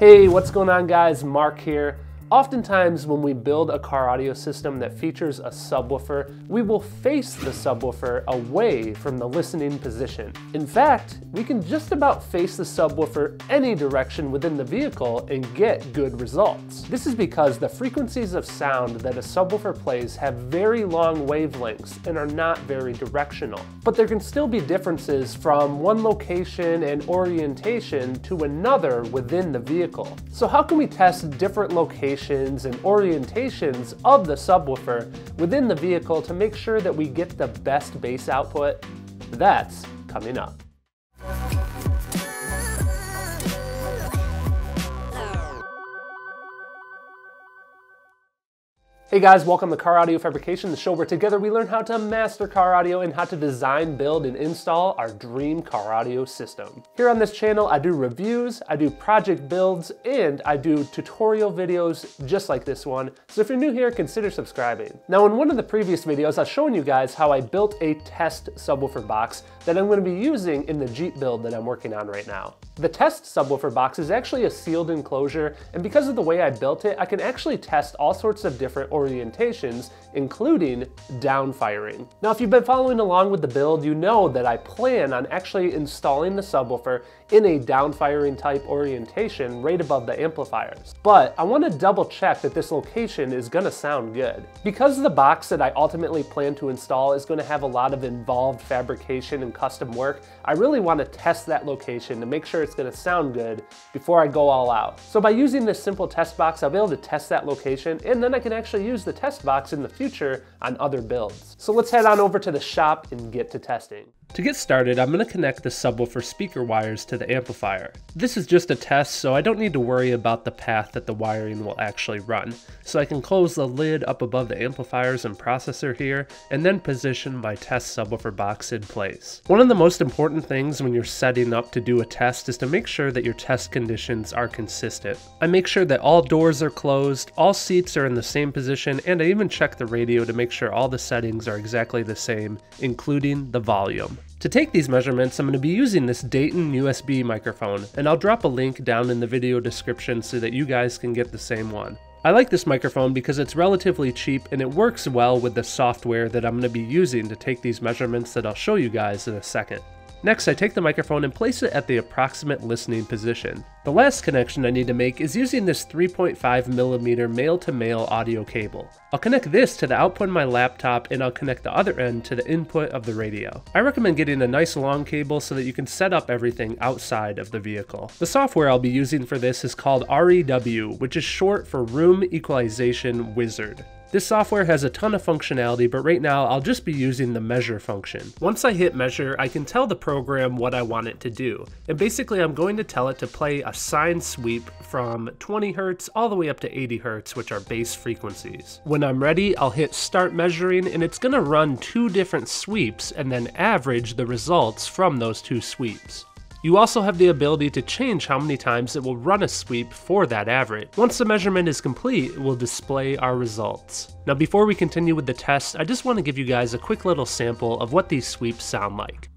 Hey, what's going on guys? Mark here. Oftentimes when we build a car audio system that features a subwoofer, we will face the subwoofer away from the listening position. In fact, we can just about face the subwoofer any direction within the vehicle and get good results. This is because the frequencies of sound that a subwoofer plays have very long wavelengths and are not very directional. But there can still be differences from one location and orientation to another within the vehicle. So how can we test different locations and orientations of the subwoofer within the vehicle to make sure that we get the best bass output, that's coming up. Hey guys, welcome to Car Audio Fabrication, the show where together we learn how to master car audio and how to design, build, and install our dream car audio system. Here on this channel, I do reviews, I do project builds, and I do tutorial videos just like this one. So if you're new here, consider subscribing. Now in one of the previous videos, I've shown you guys how I built a test subwoofer box that I'm gonna be using in the Jeep build that I'm working on right now. The test subwoofer box is actually a sealed enclosure, and because of the way I built it, I can actually test all sorts of different orientations, including downfiring. Now, if you've been following along with the build, you know that I plan on actually installing the subwoofer in a downfiring type orientation right above the amplifiers. But I want to double check that this location is going to sound good. Because the box that I ultimately plan to install is going to have a lot of involved fabrication and custom work, I really want to test that location to make sure it's going to sound good before I go all out. So by using this simple test box, I'll be able to test that location and then I can actually use the test box in the future on other builds. So let's head on over to the shop and get to testing. To get started, I'm going to connect the subwoofer speaker wires to the amplifier. This is just a test, so I don't need to worry about the path that the wiring will actually run. So I can close the lid up above the amplifiers and processor here, and then position my test subwoofer box in place. One of the most important things when you're setting up to do a test is to make sure that your test conditions are consistent. I make sure that all doors are closed, all seats are in the same position, and I even check the radio to make sure all the settings are exactly the same, including the volume. To take these measurements, I'm going to be using this Dayton USB microphone, and I'll drop a link down in the video description so that you guys can get the same one. I like this microphone because it's relatively cheap and it works well with the software that I'm going to be using to take these measurements that I'll show you guys in a second. Next, I take the microphone and place it at the approximate listening position. The last connection I need to make is using this 3.5mm male-to-male audio cable. I'll connect this to the output of my laptop and I'll connect the other end to the input of the radio. I recommend getting a nice long cable so that you can set up everything outside of the vehicle. The software I'll be using for this is called REW, which is short for Room Equalization Wizard. This software has a ton of functionality, but right now I'll just be using the measure function. Once I hit measure, I can tell the program what I want it to do. And basically I'm going to tell it to play a sine sweep from 20 Hz all the way up to 80 Hz, which are bass frequencies. When I'm ready, I'll hit start measuring and it's gonna run two different sweeps and then average the results from those two sweeps. You also have the ability to change how many times it will run a sweep for that average. Once the measurement is complete, it will display our results. Now before we continue with the test, I just want to give you guys a quick little sample of what these sweeps sound like.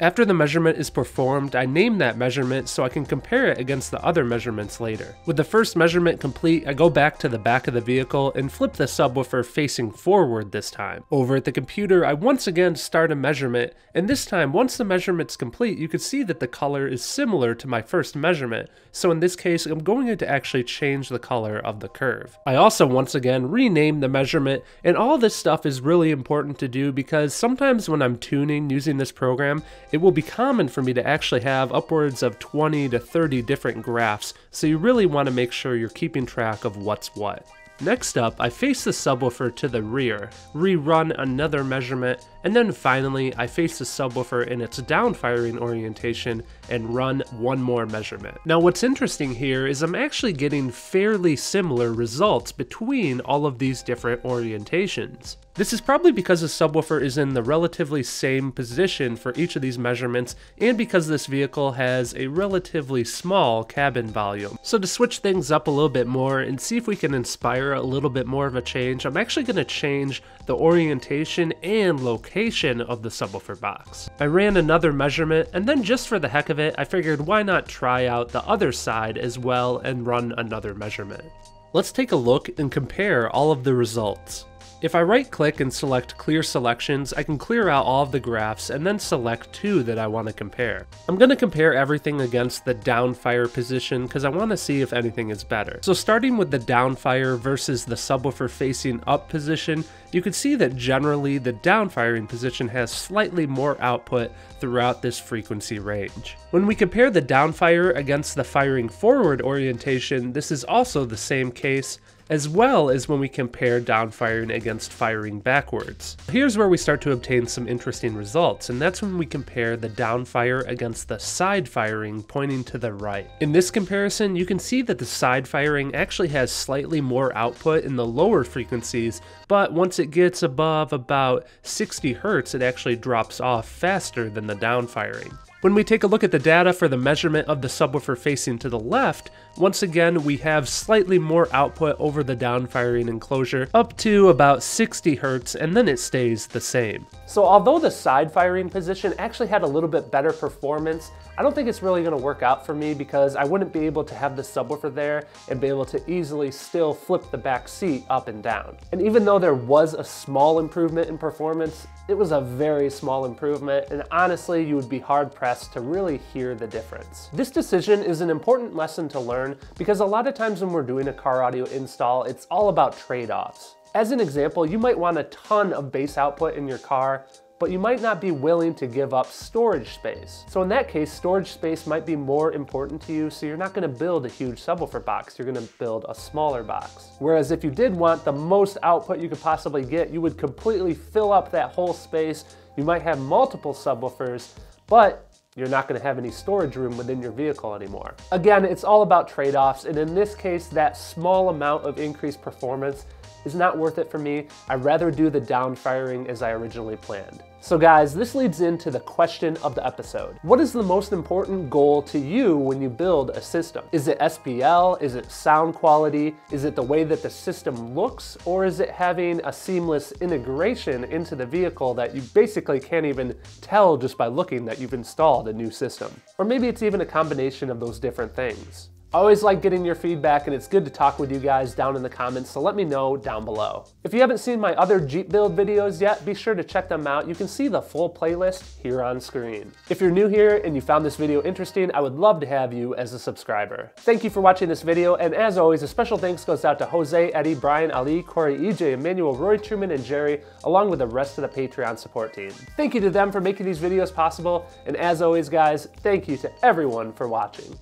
After the measurement is performed, I name that measurement so I can compare it against the other measurements later. With the first measurement complete, I go back to the back of the vehicle and flip the subwoofer facing forward this time. Over at the computer, I once again start a measurement, and this time, once the measurement's complete, you can see that the color is similar to my first measurement, so in this case, I'm going to actually change the color of the curve. I also once again rename the measurement, and all this stuff is really important to do because sometimes when I'm tuning using this program, it will be common for me to actually have upwards of 20 to 30 different graphs, so you really want to make sure you're keeping track of what's what. Next up, I face the subwoofer to the rear, rerun another measurement, And then finally, I face the subwoofer in its downfiring orientation and run one more measurement. Now what's interesting here is I'm actually getting fairly similar results between all of these different orientations. This is probably because the subwoofer is in the relatively same position for each of these measurements and because this vehicle has a relatively small cabin volume. So to switch things up a little bit more and see if we can inspire a little bit more of a change, I'm actually going to change the orientation and location of the subwoofer box. I ran another measurement and then just for the heck of it, I figured why not try out the other side as well and run another measurement. Let's take a look and compare all of the results. If I right click and select clear selections, I can clear out all of the graphs and then select two that I want to compare. I'm going to compare everything against the downfire position because I want to see if anything is better. So starting with the downfire versus the subwoofer facing up position, you can see that generally the downfiring position has slightly more output throughout this frequency range. When we compare the downfire against the firing forward orientation, this is also the same case, as well as when we compare downfiring against firing backwards. Here's where we start to obtain some interesting results, and that's when we compare the downfire against the side firing pointing to the right. In this comparison, you can see that the side firing actually has slightly more output in the lower frequencies, but once it gets above about 60 Hertz, it actually drops off faster than the downfiring. When we take a look at the data for the measurement of the subwoofer facing to the left, once again we have slightly more output over the downfiring enclosure, up to about 60 Hz, and then it stays the same. So although the side firing position actually had a little bit better performance, I don't think it's really gonna work out for me because I wouldn't be able to have the subwoofer there and be able to easily still flip the back seat up and down. And even though there was a small improvement in performance, it was a very small improvement and honestly you would be hard pressed to really hear the difference. This decision is an important lesson to learn because a lot of times when we're doing a car audio install, it's all about trade-offs. As an example, you might want a ton of bass output in your car, but you might not be willing to give up storage space. So in that case, storage space might be more important to you, so you're not gonna build a huge subwoofer box, you're gonna build a smaller box. Whereas if you did want the most output you could possibly get, you would completely fill up that whole space. You might have multiple subwoofers, but you're not gonna have any storage room within your vehicle anymore. Again, it's all about trade-offs, and in this case, that small amount of increased performance is not worth it for me. I'd rather do the down firing as I originally planned. So guys, this leads into the question of the episode. What is the most important goal to you when you build a system? Is it SPL? Is it sound quality? Is it the way that the system looks? Or is it having a seamless integration into the vehicle that you basically can't even tell just by looking that you've installed a new system? Or maybe it's even a combination of those different things. Always like getting your feedback and it's good to talk with you guys down in the comments, so let me know down below. If you haven't seen my other Jeep build videos yet, be sure to check them out. You can see the full playlist here on screen. If you're new here and you found this video interesting, I would love to have you as a subscriber. Thank you for watching this video, and as always, a special thanks goes out to Jose, Eddie, Brian, Ali, Corey, EJ, Emmanuel, Roy, Truman, and Jerry, along with the rest of the Patreon support team. Thank you to them for making these videos possible, and as always guys, thank you to everyone for watching.